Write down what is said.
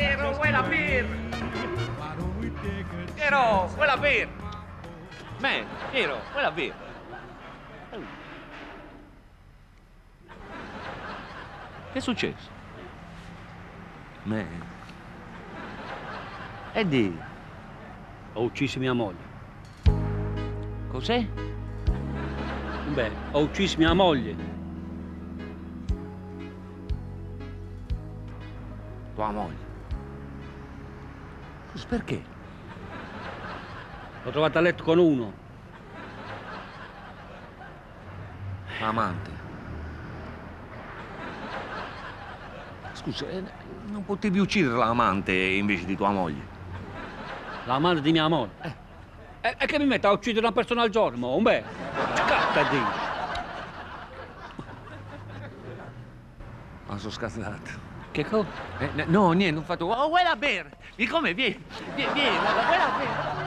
Piero, vuoi la birra? Piero, vuoi la birra? Me, Piero, vuoi la birra? Che è successo? Me. E di? Ho ucciso mia moglie. Cos'è? Beh, ho ucciso mia moglie. Tua moglie. Perché? L'ho trovata a letto con uno. Amante. Scusa, eh, non potevi uccidere l'amante invece di tua moglie? La madre di mia moglie. Eh, e, e che mi mette a uccidere una persona al giorno? Beh, scatta di. Ma sono scazzato. Che cosa? Eh, no, niente, non fatto... Oh, vuoi la birra? Vieni come, vieni. Vieni, vieni, vuoi la birra?